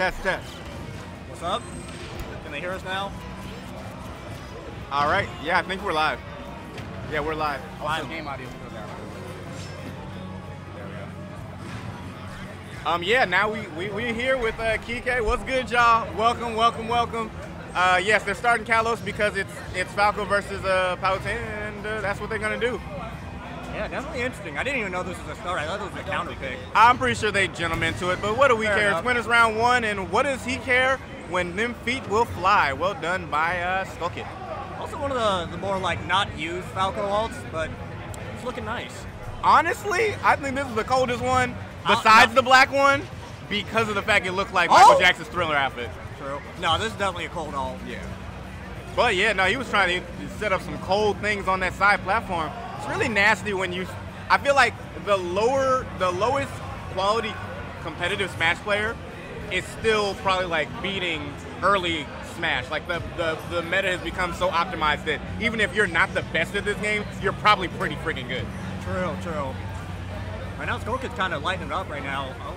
Test, test. What's up? Can they hear us now? All right. Yeah, I think we're live. Yeah, we're live. Live game audio. Um, yeah, now we, we, we're here with uh, Kike. What's good, y'all? Welcome, welcome, welcome. Uh, yes, they're starting Kalos because it's it's Falco versus uh, Palutena, and uh, that's what they're going to do. Yeah, definitely interesting. I didn't even know this was a start. I thought it was a counter pick. I'm pretty sure they gentlemen to it, but what do we Fair care? enough. It's winners round one, and what does he care when them feet will fly? Well done by uh, Skull Kid. Also, one of the, the more like not used Falco alts, but it's looking nice. Honestly, I think this is the coldest one, Uh, besides the black one, because of the fact it looked like Michael Oh! Jackson's Thriller outfit. True. No, this is definitely a cold alt. Yeah. But yeah, no, he was trying to set up some cold things on that side platform. It's really nasty when you. I feel like the lower, the lowest quality competitive Smash player is still probably like beating early Smash. Like the, the the meta has become so optimized that even if you're not the best at this game, you're probably pretty freaking good. True, true. Right now, Skull Kid's kind of lighting it up right now. Oh,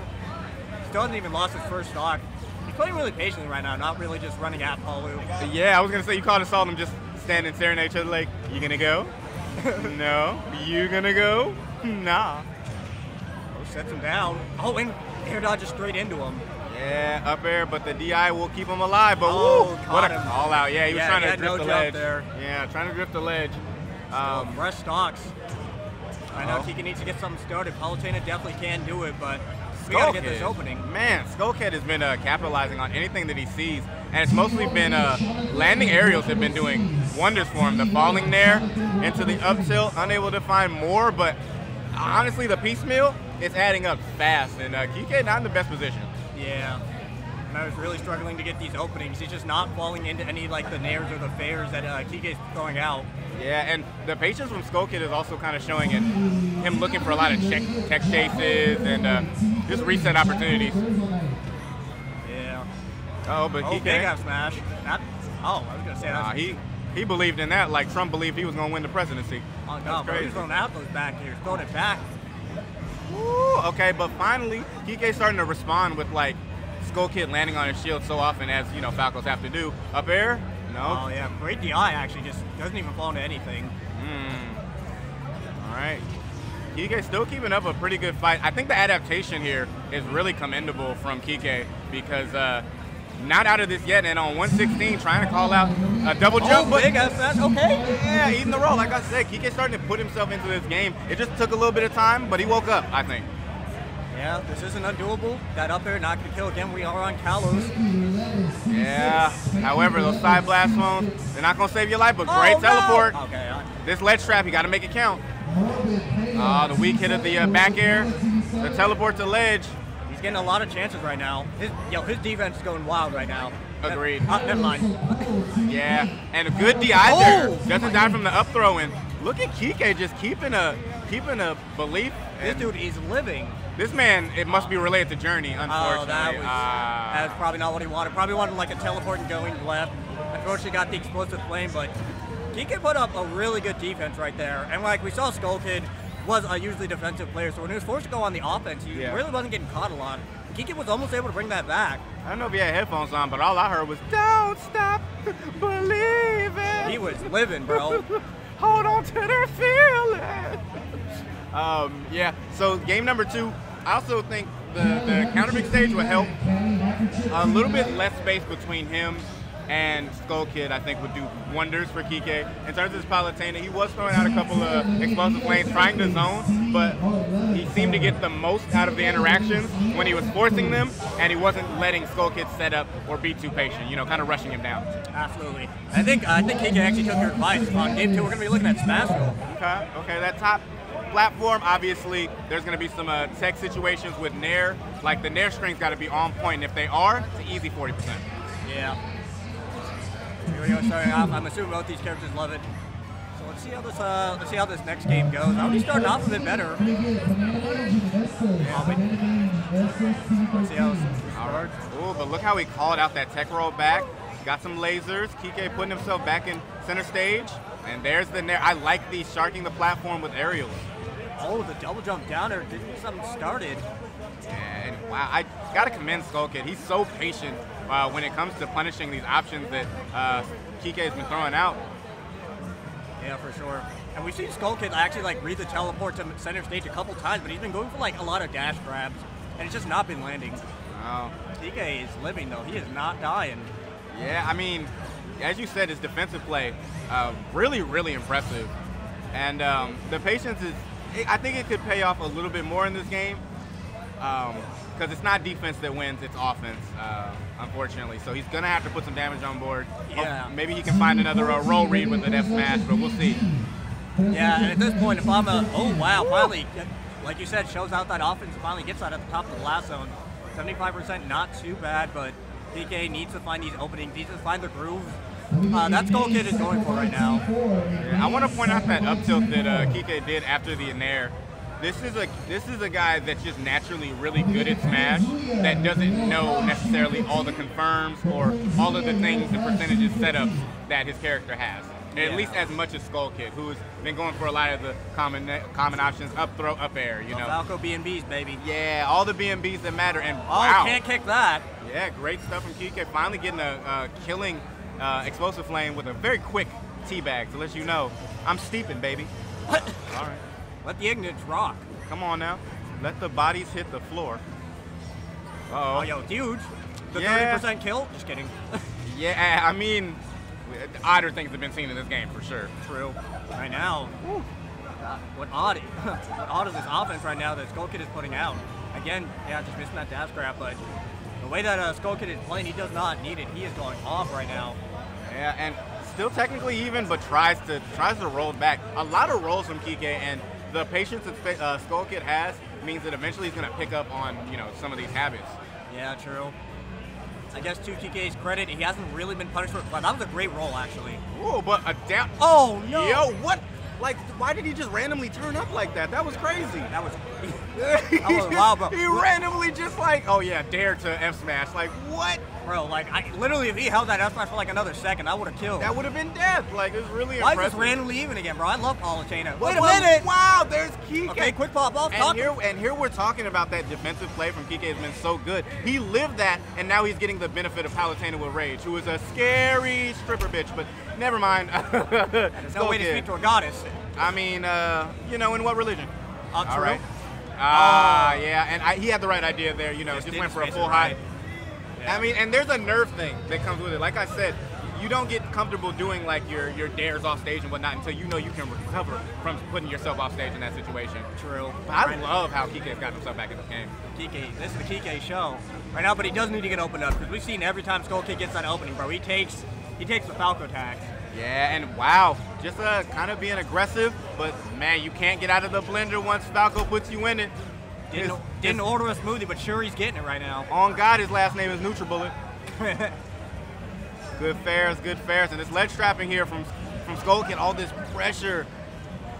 Still hasn't even lost his first stock. He's playing really patiently right now, not really just running at Palu. Yeah, I was gonna say you called us all them just standing staring at each other like, you gonna go? No. You gonna go? Nah. Oh, sets him down. Oh, and air dodges straight into him. Yeah, up air, but the DI will keep him alive. But Oh, woo, what a him. call out. Yeah, he was trying he to drift no the ledge. there. Yeah, trying to drift the ledge. Um, Um, fresh stocks. I know. Kike needs to get something started. Palutena definitely can do it, but we gotta get this opening. Man, Skullkid has been uh, capitalizing on anything that he sees, and it's mostly been uh, landing aerials have been doing wonders for him. The falling there into the up tilt, unable to find more, but honestly, the piecemeal is adding up fast, and uh, Kike not in the best position. Yeah. And I was really struggling to get these openings. He's just not falling into any like the nairs or the fairs that uh, Kike's throwing out. Yeah, and the patience from Skull Kid is also kind of showing in him looking for a lot of check, tech chases and uh, just reset opportunities. Oh, but Oh, he big can't. F smash. That, oh, I was gonna say that. Nah, he he believed in that like Trump believed he was gonna win the presidency. oh That's no, bro, crazy. he's throwing out those back here. Throwing it back. Woo, okay, but finally, Kike starting to respond with like Skull Kid landing on his shield so often as you know Falcos have to do. Up air? No. Oh yeah, great DI actually. Just doesn't even fall into anything. Mm. All right. Kike still keeping up a pretty good fight. I think the adaptation here is really commendable from Kike because uh, not out of this yet, and on 116 trying to call out a double jump. oh, but big F. Okay. yeah, eating the roll. Like I said, Kike starting to put himself into this game. It just took a little bit of time, but he woke up. I think. Yeah, this isn't undoable. That up air not gonna kill again. We are on Kalos. Yeah. However, those side blast zones, they're not gonna save your life, but great Oh, no! teleport. Okay. This ledge trap, you got to make it count. Ah, the weak hit of the uh, back air, the teleport to ledge. Getting a lot of chances right now. His, yo, his defense is going wild right now. Agreed. Uh, never mind. Yeah, and a good DI Oh, there. Doesn't die from the up throw. And look at Kike just keeping a keeping a belief. This dude is living. this man, it must be related to Journey, unfortunately. Oh, that was Ah. that's probably not what he wanted. Probably wanted like a teleport and going left. Unfortunately, got the explosive flame, but Kike put up a really good defense right there. And like we saw, Skull Kid was a usually defensive player, so when he was forced to go on the offense, he Yeah. really wasn't getting caught a lot. Kike was almost able to bring that back. I don't know if he had headphones on, but all I heard was "Don't stop believing." He was living, bro. Hold on to their feeling. um, yeah. So game number two, I also think the the counter pick stage will help. A little bit less space between him and Skull Kid, I think, would do wonders for Kike. In terms of his Palutena, he was throwing out a couple of explosive flames, trying to zone, but he seemed to get the most out of the interactions when he was forcing them, and he wasn't letting Skull Kid set up or be too patient, you know, kind of rushing him down. Absolutely. I think I think Kike actually took your advice on game two. We're gonna be looking at Smash. Okay, okay, that top platform, obviously, there's going to be some uh, tech situations with Nair. Like, the Nair string's got to be on point, and if they are, it's an easy 40%. Yeah. Here we go, starting off. I'm assuming both these characters love it. So let's see how this uh, let's see how this next game goes. Already starting off a bit better. Let's see how. Ooh, but look how he called out that tech roll back. Got some lasers. Kike putting himself back in center stage. And there's the Nair. I like the sharking the platform with aerials. Oh, the double jump down there didn't get something started. And wow, I gotta commend Skull Kid. He's so patient uh, when it comes to punishing these options that uh, Kike has been throwing out. Yeah, for sure. And we've seen Skull Kid actually like read the teleport to center stage a couple times, but he's been going for like a lot of dash grabs, and it's just not been landing. Wow. TK is living though; he is not dying. Yeah, I mean, as you said, his defensive play uh, really, really impressive, and um, the patience is. I think it could pay off a little bit more in this game because it's not defense that wins; it's offense, uh, unfortunately. So he's gonna have to put some damage on board. Yeah. maybe he can find another uh, roll read with an F smash, but we'll see. Yeah, and at this point, if I'm a oh wow, finally, like you said, shows out that offense. Finally gets out at the top of the last zone. 75%, not too bad, but PK needs to find these openings, needs to find the groove. Uh, that's Skull Kid is going for right now. Yeah, I want to point out that up tilt that uh, Kike did after the Nair. This is a this is a guy that's just naturally really good at Smash that doesn't know necessarily all the confirms or all of the things, the percentages setups that his character has. Yeah. At least as much as Skull Kid, who's been going for a lot of the common common options, up throw, up air, you know. Falco BNBs, baby. Yeah, all the BNBs that matter. And oh, wow. can't kick that. Yeah, great stuff from QK. Finally getting a uh, killing uh, explosive flame with a very quick teabag to let you know I'm steeping, baby. What? All right. Let the ignites rock. Come on now. Let the bodies hit the floor. Uh-oh. Oh, yo, dude. The yeah. 30% kill? Just kidding. yeah, I mean, odder things have been seen in this game for sure. True. Right now, God, what odd, what odd is this offense right now that Skull Kid is putting out? Again, yeah, just missing that dash grab, but the way that uh, Skull Kid is playing, he does not need it. He is going off right now. Yeah, and still technically even, but tries to tries to roll back. A lot of rolls from Kike, and the patience that uh, Skull Kid has means that eventually he's going to pick up on you know some of these habits. Yeah, true. I guess to TK's credit, he hasn't really been punished for it, but that was a great roll, actually. Whoa, but a down. Oh, no. Yo, what? Like, why did he just randomly turn up like that? That was crazy. That was, that was wild, bro. He randomly just like, oh yeah, dare to F smash. Like, what? Bro, like, I literally, if he held that smash for like another second, I would have killed. That would have been death. Like, it was really Why impressive. Why is randomly even again, bro? I love Palutena. Wait a minute. Wow, there's Kike. Okay, quick pop off. And here, and here we're talking about that defensive play from Kike has been so good. He lived that, and now he's getting the benefit of Palutena with Rage, who is a scary stripper bitch, but never mind. There's no way to speak to a goddess. I mean, uh, you know, in what religion? Uh, All right. Ah, uh, yeah, and I, he had the right idea there. You know, just, just went for a full high. I mean, and there's a nerve thing that comes with it. Like I said, you don't get comfortable doing like your your dares off stage and whatnot until you know you can recover from putting yourself off stage in that situation. True. But I love how Kike has gotten himself back in this game. Kike, this is the Kike show right now, but he does need to get opened up because we've seen every time Skull Kid gets that opening, bro, he takes he takes the Falco tax. Yeah, and wow, just uh, kind of being aggressive, but man, you can't get out of the blender once Falco puts you in it. Didn't, his, didn't his, order a smoothie, but sure he's getting it right now. On God, his last name is NutriBullet. good fairs, good fairs, and this ledge trapping here from from Skull Kid, all this pressure.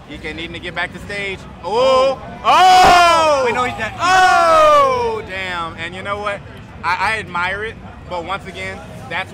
He can needing to get back to stage. Oh, oh! oh! Wait, no, he's dead. Oh, damn! And you know what? I, I admire it, but once again, that's